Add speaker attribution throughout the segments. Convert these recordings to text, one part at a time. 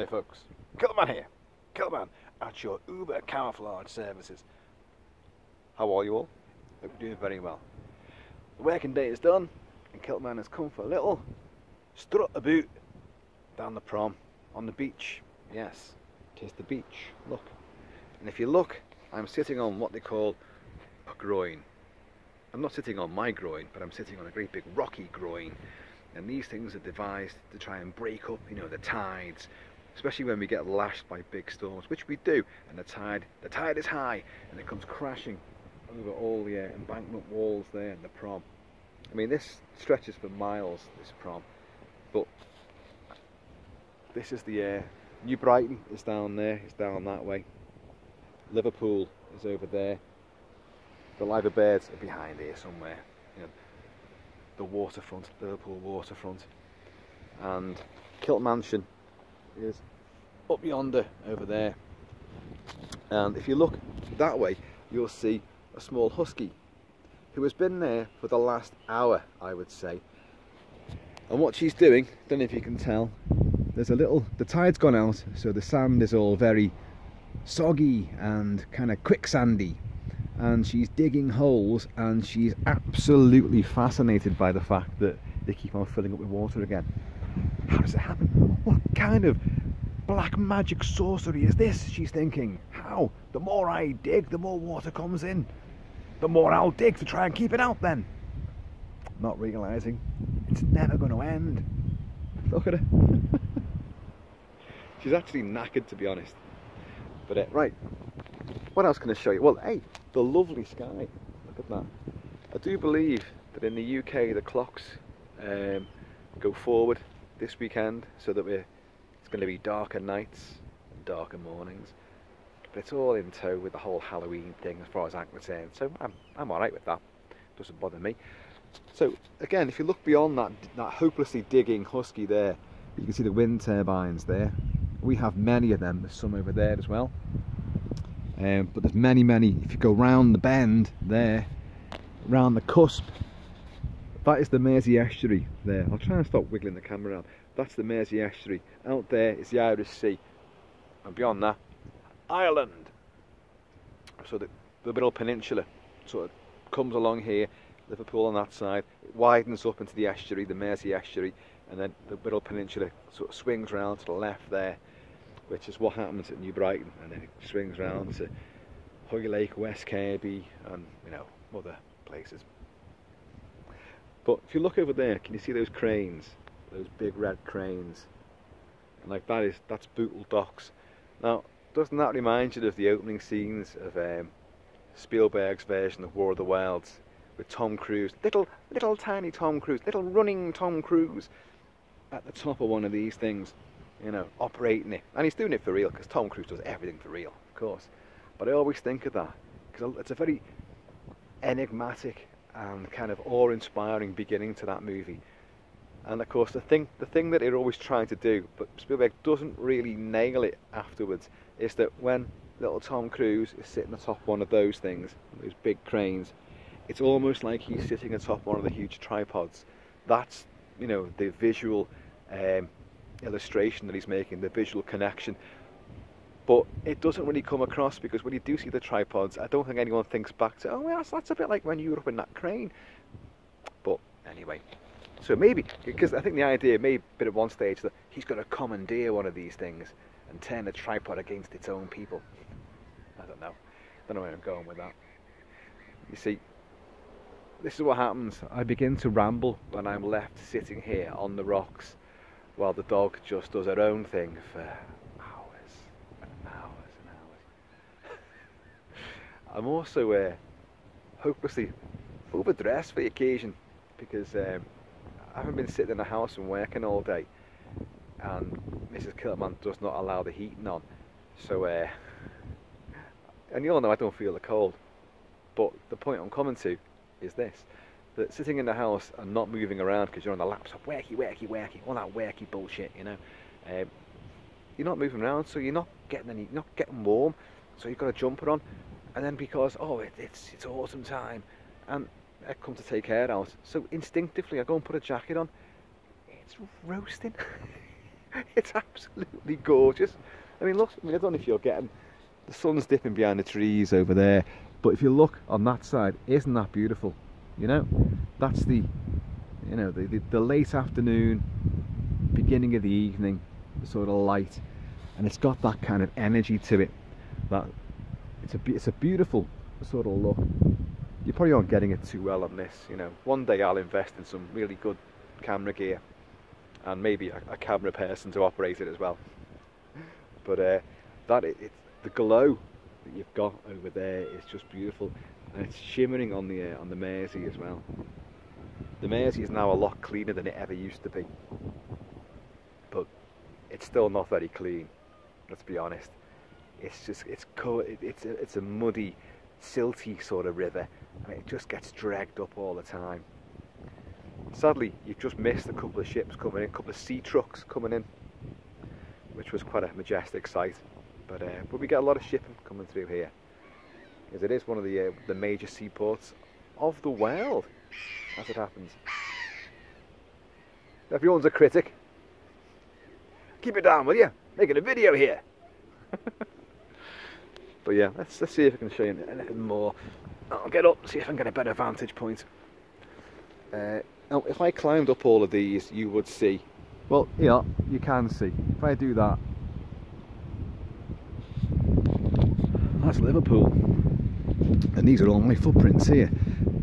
Speaker 1: Hey folks, Kiltman here. Kiltman at your Uber camouflage services. How are you all? Hope you're doing very well. The working day is done and Kiltman has come for a little strut about down the prom on the beach. Yes, it is the beach. Look. And if you look, I'm sitting on what they call a groin. I'm not sitting on my groin, but I'm sitting on a great big rocky groin. And these things are devised to try and break up, you know, the tides especially when we get lashed by big storms, which we do, and the tide, the tide is high, and it comes crashing over all the uh, embankment walls there in the prom. I mean, this stretches for miles, this prom, but this is the uh, New Brighton is down there, it's down that way. Liverpool is over there. The Liver Birds are behind here somewhere. You know, the waterfront, Liverpool waterfront, and Kilt Mansion is up yonder over there. And if you look that way you'll see a small husky who has been there for the last hour I would say. And what she's doing don't know if you can tell there's a little the tide's gone out so the sand is all very soggy and kind of quicksandy. And she's digging holes and she's absolutely fascinated by the fact that they keep on filling up with water again how does it happen what kind of black magic sorcery is this? She's thinking. How? The more I dig, the more water comes in. The more I'll dig to try and keep it out then. Not realising it's never going to end. Look at her. She's actually knackered to be honest. But uh, right, what else can I show you? Well, hey, the lovely sky. Look at that. I do believe that in the UK the clocks um, go forward this weekend so that we're going to be darker nights and darker mornings. But it's all in tow with the whole Halloween thing as far as I'm concerned. So I'm, I'm alright with that. Doesn't bother me. So again, if you look beyond that, that hopelessly digging husky there, you can see the wind turbines there. We have many of them. There's some over there as well. Um, but there's many, many. If you go round the bend there, round the cusp, that is the Mersey estuary there. I'll try and stop wiggling the camera around. That's the Mersey estuary. Out there is the Irish Sea. And beyond that, Ireland. So the, the peninsula sort of comes along here, Liverpool on that side, it widens up into the estuary, the Mersey estuary, and then the middle peninsula sort of swings round to the left there, which is what happens at New Brighton, and then it swings round to Hoylake, West Kirby, and you know, other places. But if you look over there, can you see those cranes? those big red cranes. And like that is that's Bootle Docks. Now doesn't that remind you of the opening scenes of um, Spielberg's version of War of the Worlds with Tom Cruise little little tiny Tom Cruise little running Tom Cruise at the top of one of these things you know operating it. And he's doing it for real because Tom Cruise does everything for real of course. But I always think of that because it's a very enigmatic and kind of awe-inspiring beginning to that movie and of course, the thing, the thing that they're always trying to do, but Spielberg doesn't really nail it afterwards, is that when little Tom Cruise is sitting atop one of those things, those big cranes, it's almost like he's sitting atop one of the huge tripods. That's, you know, the visual um, illustration that he's making, the visual connection. But it doesn't really come across because when you do see the tripods, I don't think anyone thinks back to, oh, that's, that's a bit like when you were up in that crane. But anyway, so maybe, because I think the idea may have been at one stage that he's going to commandeer one of these things and turn the tripod against its own people. I don't know. I don't know where I'm going with that. You see, this is what happens. I begin to ramble when I'm left sitting here on the rocks while the dog just does her own thing for hours and hours and hours. I'm also uh, hopelessly overdressed for the occasion because um, I haven't been sitting in the house and working all day and Mrs. Kiltman does not allow the heating on so uh, and you all know I don't feel the cold but the point I'm coming to is this that sitting in the house and not moving around because you're on the laptop worky worky worky all that worky bullshit you know um, you're not moving around so you're not getting any you're not getting warm so you've got a jumper on and then because oh it, it's it's autumn time and I come to take air out. So instinctively I go and put a jacket on. It's roasting. it's absolutely gorgeous. I mean, look, I mean, I don't know if you're getting the sun's dipping behind the trees over there, but if you look on that side, isn't that beautiful? You know, that's the, you know, the, the, the late afternoon, beginning of the evening, the sort of light, and it's got that kind of energy to it. That it's a it's a beautiful sort of look. You probably aren't getting it too well on this. You know, one day I'll invest in some really good camera gear, and maybe a, a camera person to operate it as well. But uh, that it, it's the glow that you've got over there is just beautiful, and it's shimmering on the uh, on the Mersey as well. The Mersey is now a lot cleaner than it ever used to be, but it's still not very clean. Let's be honest. It's just it's it's a, it's a muddy, silty sort of river, and it just gets dragged up all the time. Sadly, you've just missed a couple of ships coming in, a couple of sea trucks coming in, which was quite a majestic sight. But, uh, but we get a lot of shipping coming through here, because it is one of the uh, the major seaports of the world, as it happens. Everyone's a critic. Keep it down, will you? Making a video here. but yeah, let's let's see if I can show you anything more. I'll get up, see if I can get a better vantage point. Uh, now, if I climbed up all of these, you would see. Well, yeah, you can see. If I do that, that's Liverpool. And these are all my footprints here.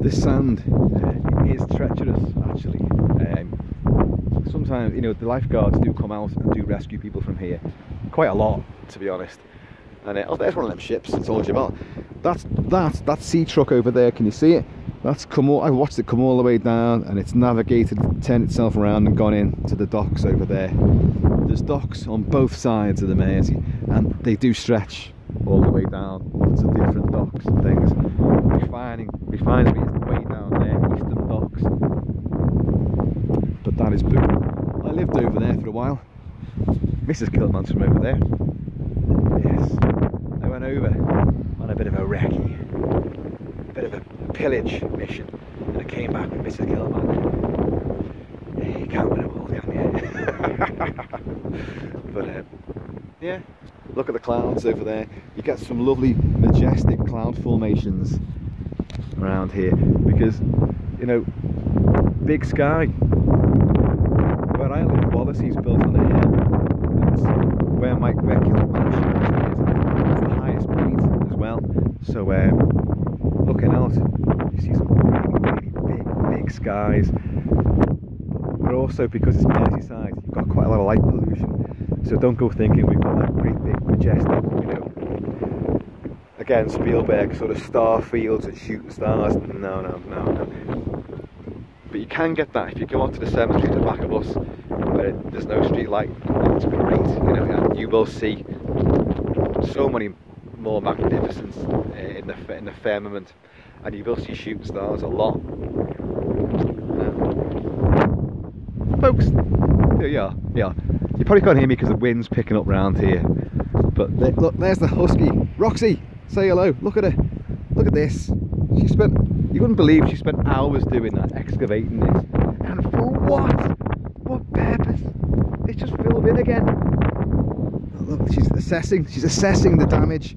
Speaker 1: This sand uh, is treacherous, actually. Um, sometimes, you know, the lifeguards do come out and do rescue people from here. Quite a lot, to be honest. And uh, oh, there's one of them ships I told you about. That's that that sea truck over there. Can you see it? That's come all. I watched it come all the way down, and it's navigated, turned itself around, and gone into the docks over there. There's docks on both sides of the Mersey, and they do stretch all the way down to different docks and things. Refining, refinery is way down there, eastern docks. But that is blue. I lived over there for a while. Mrs. Kiltman's from over there. Yes, I went over on a bit of a recce, a bit of a pillage mission, and I came back with Mrs. Kiltman. Yeah, you can't win them all, can you? but um, yeah, look at the clouds over there you get some lovely majestic cloud formations around here because you know big sky where I live Wallasey's built on a hill it's where Mike Beckett mansion is it's the highest point as well so um, looking out you see some really, really big big skies but also because it's Merseyside you've got quite a lot of light pollution so don't go thinking we've got that great big majestic, you know, again Spielberg sort of star fields and shooting stars. No, no, no, no. But you can get that if you go out to the cemetery at the back of us, where there's no street light. It's great, you know. You will see so many more magnificence eh, in the in the firmament, and you will see shooting stars a lot. folks, there you are. Yeah. You probably can't hear me because the wind's picking up round here. But look, there's the husky. Roxy, say hello. Look at her. Look at this. She spent, you wouldn't believe she spent hours doing that, excavating this. And for what? What purpose? It's just filled in again. Look, she's assessing, she's assessing the damage.